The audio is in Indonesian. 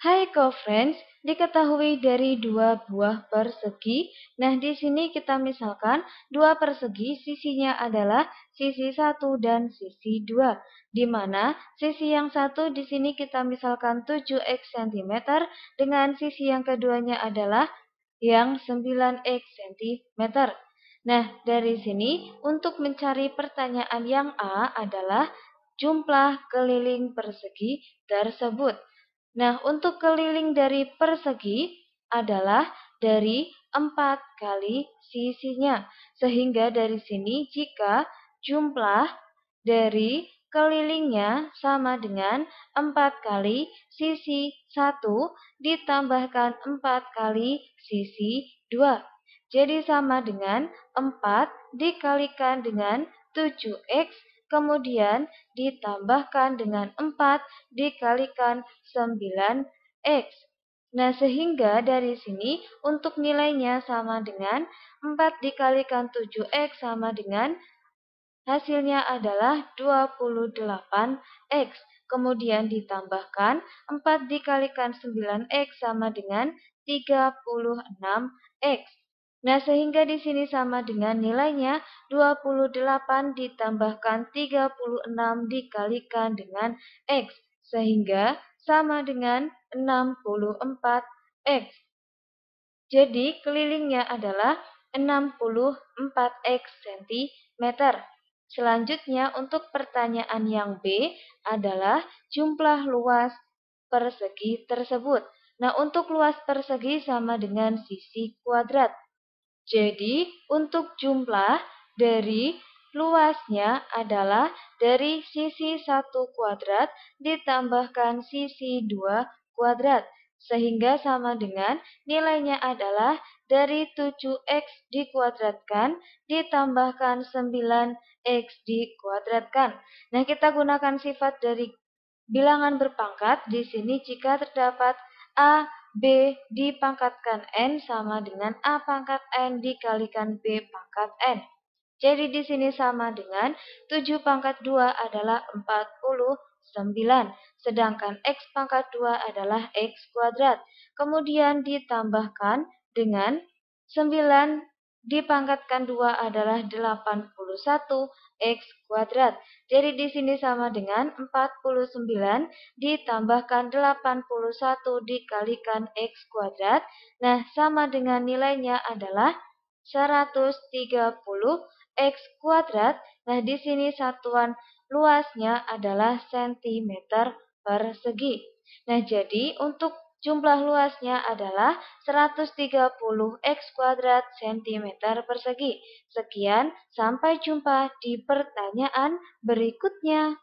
Hai co-friends, diketahui dari dua buah persegi. Nah, di sini kita misalkan dua persegi sisinya adalah sisi satu dan sisi dua. Di mana sisi yang satu di sini kita misalkan 7x cm dengan sisi yang keduanya adalah yang 9x cm. Nah, dari sini untuk mencari pertanyaan yang A adalah jumlah keliling persegi tersebut. Nah, untuk keliling dari persegi adalah dari 4 kali sisinya. Sehingga dari sini jika jumlah dari kelilingnya sama dengan 4 kali sisi 1 ditambahkan 4 kali sisi 2. Jadi sama dengan 4 dikalikan dengan 7x kemudian ditambahkan dengan 4 dikalikan 9x. Nah, sehingga dari sini untuk nilainya sama dengan 4 dikalikan 7x sama dengan hasilnya adalah 28x. Kemudian ditambahkan 4 dikalikan 9x sama dengan 36x. Nah, sehingga di sini sama dengan nilainya 28 ditambahkan 36 dikalikan dengan X. Sehingga sama dengan 64X. Jadi, kelilingnya adalah 64X cm. Selanjutnya, untuk pertanyaan yang B adalah jumlah luas persegi tersebut. Nah, untuk luas persegi sama dengan sisi kuadrat. Jadi, untuk jumlah dari luasnya adalah dari sisi 1 kuadrat ditambahkan sisi 2 kuadrat. Sehingga sama dengan nilainya adalah dari 7x dikuadratkan ditambahkan 9x dikuadratkan. Nah, kita gunakan sifat dari bilangan berpangkat. Di sini jika terdapat A B dipangkatkan N sama dengan A pangkat N dikalikan B pangkat N. Jadi di sini sama dengan 7 pangkat 2 adalah 49. Sedangkan X pangkat 2 adalah X kuadrat. Kemudian ditambahkan dengan 9 dipangkatkan 2 adalah 81 X kuadrat. Jadi di sini sama dengan 49 ditambahkan 81 dikalikan X kuadrat. Nah, sama dengan nilainya adalah 130 X kuadrat. Nah, di sini satuan luasnya adalah cm persegi. Nah, jadi untuk Jumlah luasnya adalah 130 X kuadrat cm persegi. Sekian, sampai jumpa di pertanyaan berikutnya.